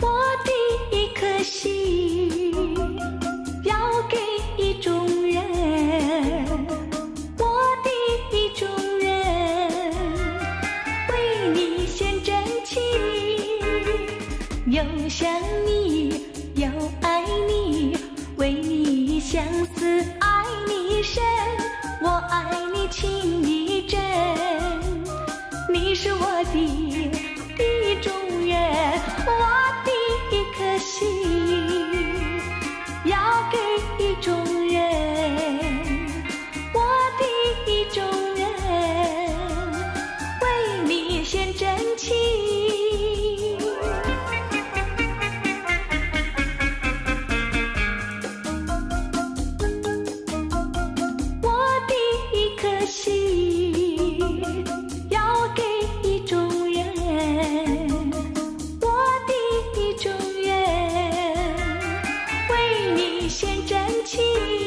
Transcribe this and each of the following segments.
我的一颗心要给一种人我的意中人为你献真情又想你又爱你为你相思爱你深我爱你情意真情。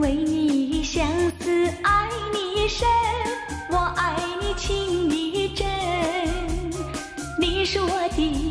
为你相思爱你深我爱你情意真。你是我的